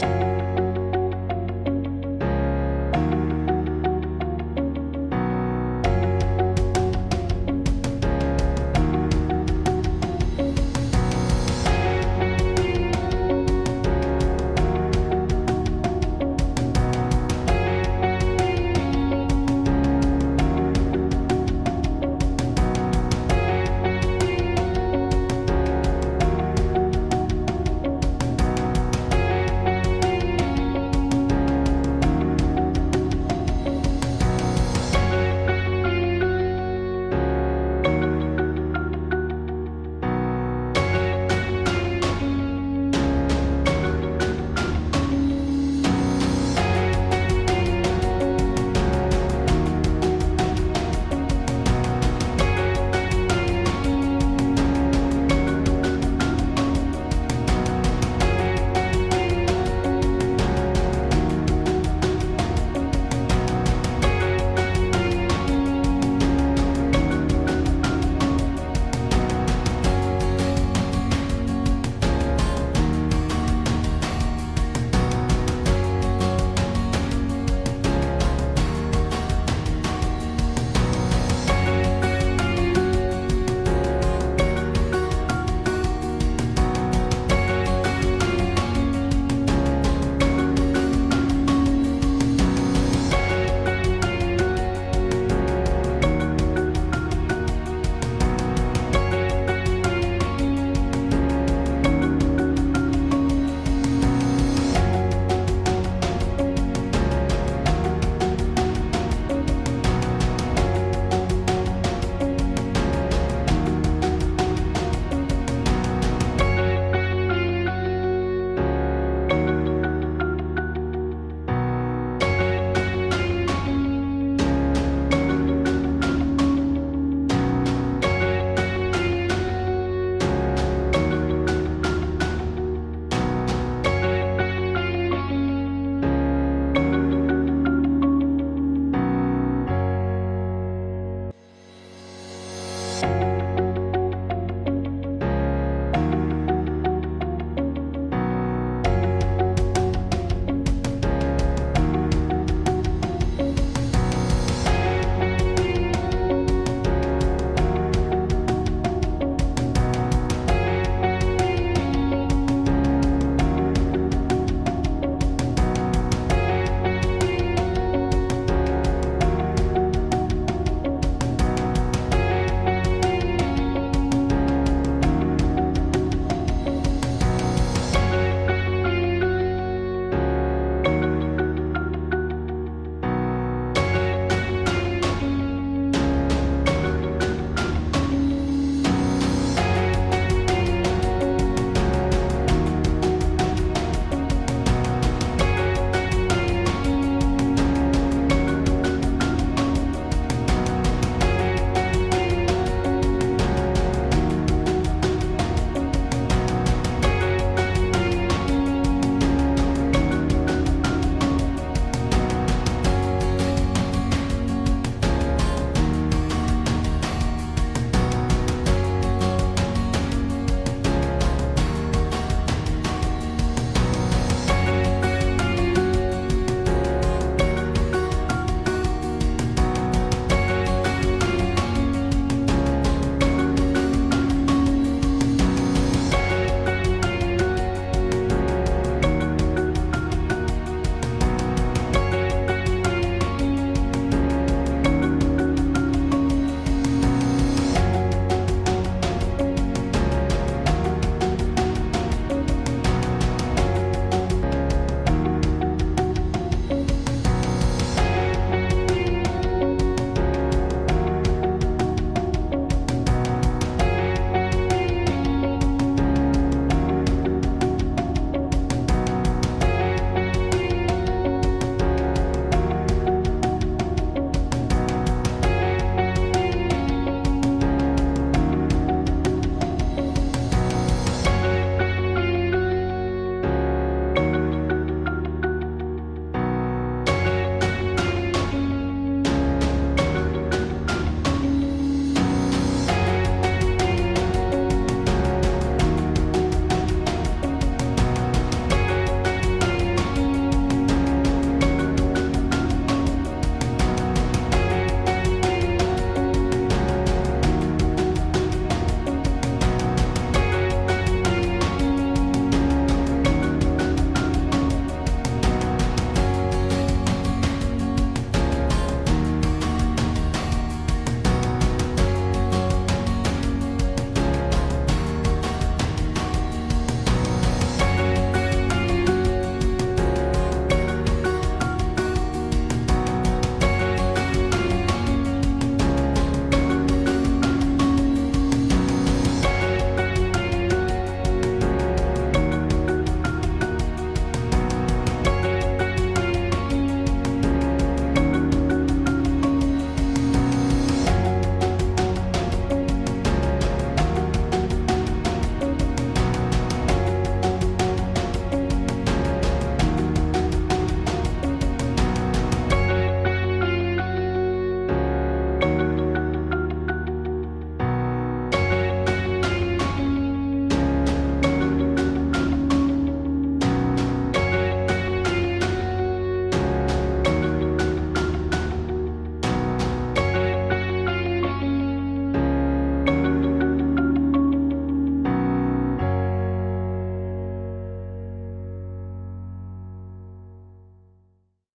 Bye.